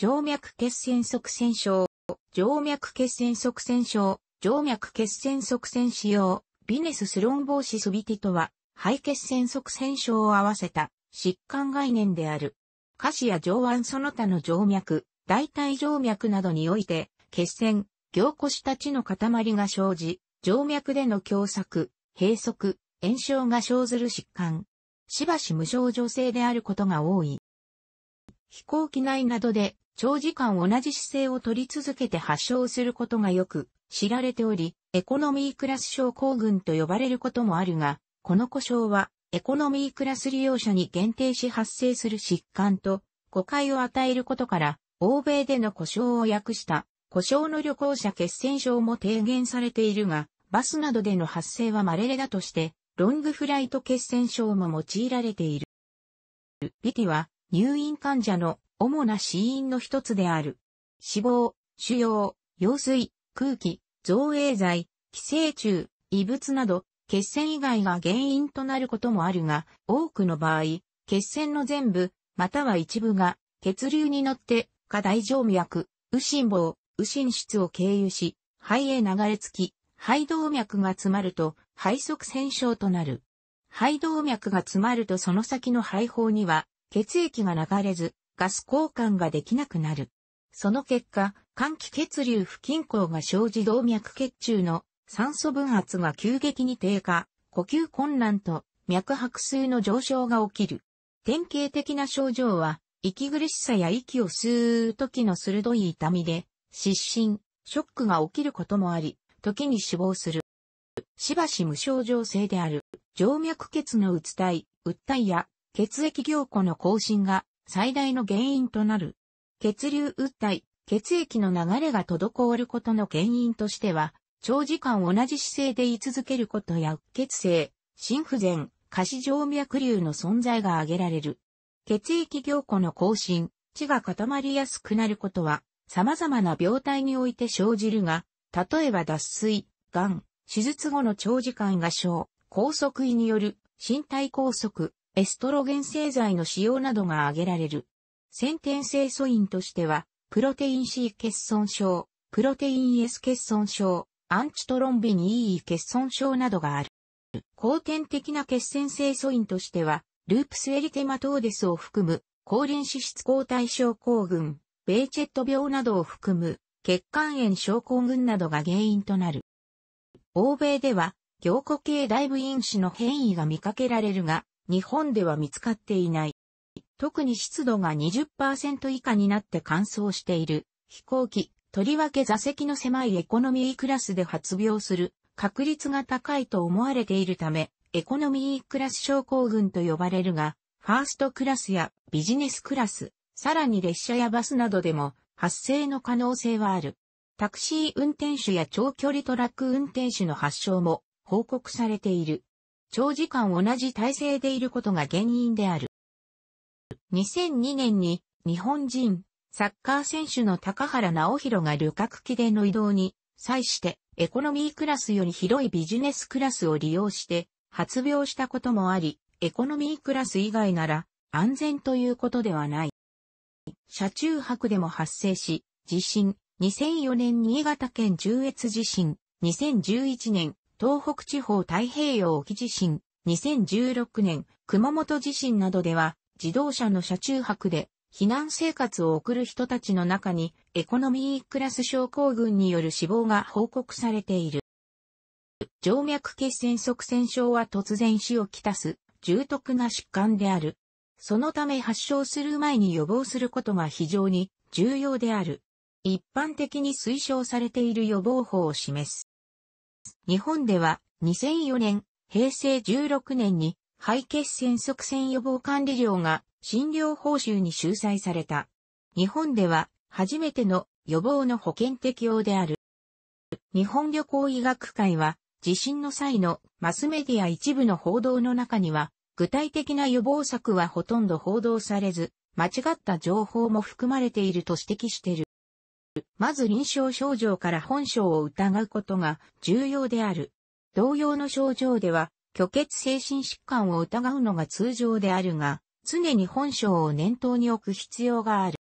静脈血栓塞栓症、静脈血栓塞栓症、静脈血栓塞栓使用、ビネススロンボーシスビティとは、肺血栓塞栓症を合わせた疾患概念である。下肢や上腕その他の静脈、大腿静脈などにおいて、血栓、凝固した地の塊が生じ、静脈での狭窄、閉塞、炎症が生ずる疾患。しばし無症状性であることが多い。飛行機内などで長時間同じ姿勢を取り続けて発症することがよく知られており、エコノミークラス症候群と呼ばれることもあるが、この故障はエコノミークラス利用者に限定し発生する疾患と誤解を与えることから、欧米での故障を訳した故障の旅行者血栓症も低減されているが、バスなどでの発生は稀だとして、ロングフライト血栓症も用いられている。ビティは入院患者の主な死因の一つである。死亡、腫瘍、羊水、空気、造影剤、寄生虫、異物など、血栓以外が原因となることもあるが、多くの場合、血栓の全部、または一部が、血流に乗って、下大静脈、右心房、右心室を経由し、肺へ流れ着き、肺動脈が詰まると、肺塞栓症となる。肺動脈が詰まるとその先の肺胞には、血液が流れず、ガス交換ができなくなる。その結果、換気血流不均衡が生じ動脈血中の酸素分圧が急激に低下、呼吸困難と脈拍数の上昇が起きる。典型的な症状は、息苦しさや息を吸う時の鋭い痛みで、失神、ショックが起きることもあり、時に死亡する。しばし無症状性である、静脈血のうつ体、うったいや、血液凝固の更新が最大の原因となる。血流うったい、血液の流れが滞ることの原因としては、長時間同じ姿勢で居続けることやう血性、心不全、下肢静脈瘤の存在が挙げられる。血液凝固の更新、血が固まりやすくなることは、様々な病態において生じるが、例えば脱水、癌、手術後の長時間が症、拘束胃による身体拘束、エストロゲン製剤の使用などが挙げられる。先天性素因としては、プロテイン C 欠損症、プロテイン S 欠損症、アンチトロンビン EE 欠損症などがある。後天的な血栓性素因としては、ループスエリテマトーデスを含む、高リン脂質抗体症候群、ベーチェット病などを含む、血管炎症候群などが原因となる。欧米では、凝固系ダイブ因子の変異が見かけられるが、日本では見つかっていない。特に湿度が20%以下になって乾燥している飛行機、とりわけ座席の狭いエコノミークラスで発病する確率が高いと思われているため、エコノミークラス症候群と呼ばれるが、ファーストクラスやビジネスクラス、さらに列車やバスなどでも発生の可能性はある。タクシー運転手や長距離トラック運転手の発症も報告されている。長時間同じ体勢でいることが原因である。2002年に日本人サッカー選手の高原直弘が旅客機での移動に際してエコノミークラスより広いビジネスクラスを利用して発病したこともあり、エコノミークラス以外なら安全ということではない。車中泊でも発生し、地震、2004年新潟県中越地震、2011年東北地方太平洋沖地震、2016年熊本地震などでは自動車の車中泊で避難生活を送る人たちの中にエコノミークラス症候群による死亡が報告されている。静脈血栓塞栓症は突然死をきたす重篤な疾患である。そのため発症する前に予防することが非常に重要である。一般的に推奨されている予防法を示す。日本では2004年、平成16年に肺血栓塞栓予防管理料が診療報酬に収載された。日本では初めての予防の保険適用である。日本旅行医学会は地震の際のマスメディア一部の報道の中には具体的な予防策はほとんど報道されず、間違った情報も含まれていると指摘している。まず臨床症状から本症を疑うことが重要である。同様の症状では、虚血精神疾患を疑うのが通常であるが、常に本症を念頭に置く必要がある。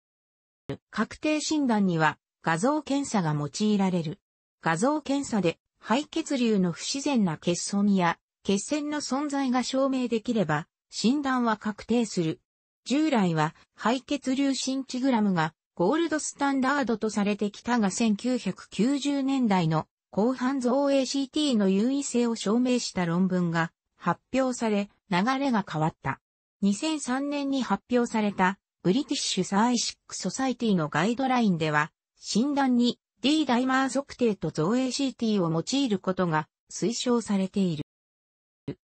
確定診断には画像検査が用いられる。画像検査で肺血流の不自然な欠損や血栓の存在が証明できれば診断は確定する。従来は肺血流シンチグラムがゴールドスタンダードとされてきたが1990年代の後半造 ACT の優位性を証明した論文が発表され流れが変わった。2003年に発表された British Thoracic Society のガイドラインでは診断に D ダイマー測定と造 ACT を用いることが推奨されている。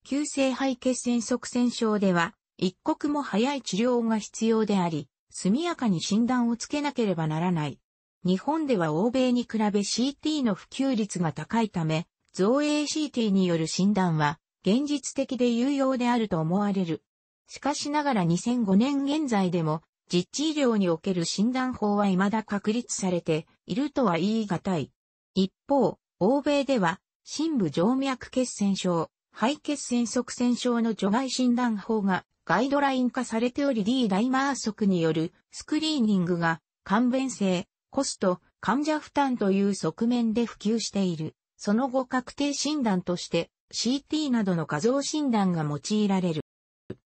急性肺血栓塞栓症では一刻も早い治療が必要であり、速やかに診断をつけなければならない。日本では欧米に比べ CT の普及率が高いため、造影 CT による診断は現実的で有用であると思われる。しかしながら2005年現在でも実地医療における診断法は未だ確立されているとは言い難い。一方、欧米では、深部静脈血栓症、肺血栓塞栓症の除外診断法がガイドライン化されており D ダイマー則によるスクリーニングが簡便性、コスト、患者負担という側面で普及している。その後確定診断として CT などの画像診断が用いられる。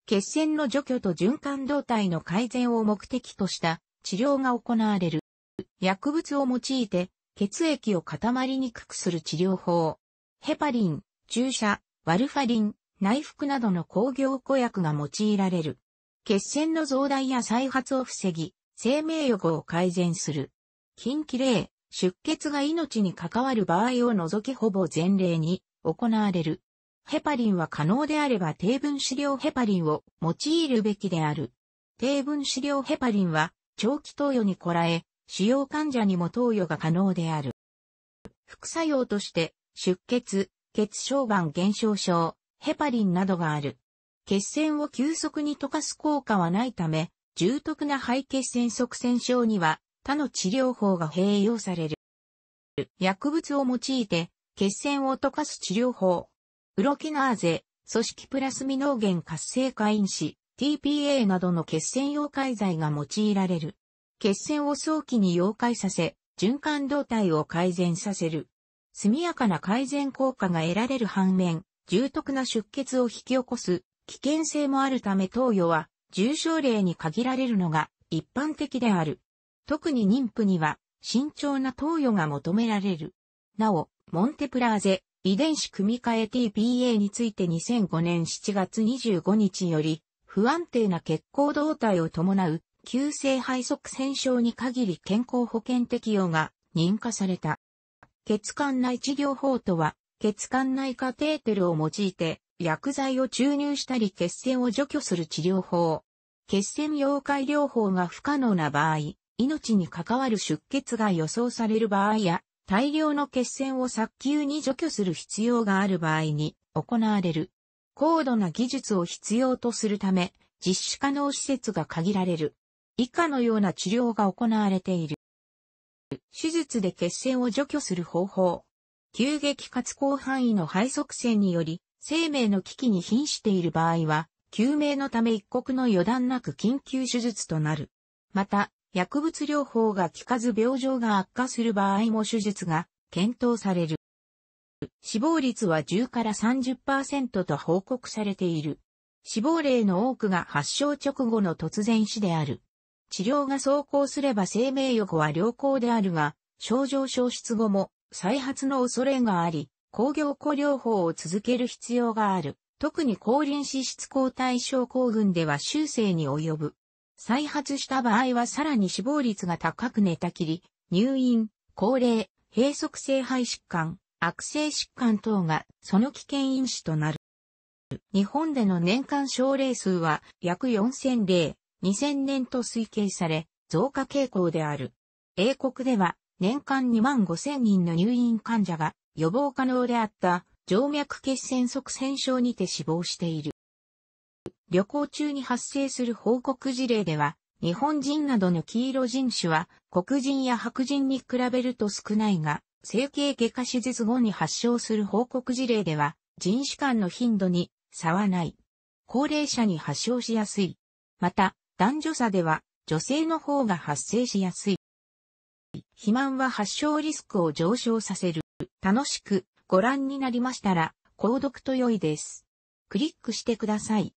血栓の除去と循環動態の改善を目的とした治療が行われる。薬物を用いて血液を固まりにくくする治療法。ヘパリン、注射、ワルファリン、内服などの工業古薬が用いられる。血栓の増大や再発を防ぎ、生命予後を改善する。近畿例、出血が命に関わる場合を除きほぼ前例に行われる。ヘパリンは可能であれば低分子量ヘパリンを用いるべきである。低分子量ヘパリンは長期投与にこらえ、主要患者にも投与が可能である。副作用として出血、血小板減少症、ヘパリンなどがある。血栓を急速に溶かす効果はないため、重篤な肺血栓塞栓症には他の治療法が併用される。薬物を用いて血栓を溶かす治療法。ウロキナーゼ、組織プラスミノーゲン活性化因子、TPA などの血栓溶解剤が用いられる。血栓を早期に溶解させ、循環動態を改善させる。速やかな改善効果が得られる反面、重篤な出血を引き起こす危険性もあるため投与は重症例に限られるのが一般的である。特に妊婦には慎重な投与が求められる。なお、モンテプラーゼ遺伝子組み換え TPA について2005年7月25日より不安定な血行動態を伴う急性肺塞栓症に限り健康保険適用が認可された。血管内治療法とは血管内カテーテルを用いて薬剤を注入したり血栓を除去する治療法。血栓溶解療法が不可能な場合、命に関わる出血が予想される場合や、大量の血栓を早急に除去する必要がある場合に行われる。高度な技術を必要とするため、実施可能施設が限られる。以下のような治療が行われている。手術で血栓を除去する方法。急激かつ広範囲の肺塞栓により、生命の危機に瀕している場合は、救命のため一刻の予断なく緊急手術となる。また、薬物療法が効かず病状が悪化する場合も手術が検討される。死亡率は10から30%と報告されている。死亡例の多くが発症直後の突然死である。治療が走行すれば生命予後は良好であるが、症状消失後も再発の恐れがあり、工業固療法を続ける必要がある。特に高臨脂質抗体症候群では修正に及ぶ。再発した場合はさらに死亡率が高く寝たきり、入院、高齢、閉塞性肺疾患、悪性疾患等がその危険因子となる。日本での年間症例数は約4000例、2000年と推計され、増加傾向である。英国では年間2万5000人の入院患者が予防可能であった静脈血栓塞栓症にて死亡している。旅行中に発生する報告事例では、日本人などの黄色人種は黒人や白人に比べると少ないが、整形外科手術後に発症する報告事例では、人種間の頻度に差はない。高齢者に発症しやすい。また、男女差では女性の方が発生しやすい。肥満は発症リスクを上昇させる。楽しくご覧になりましたら、購読と良いです。クリックしてください。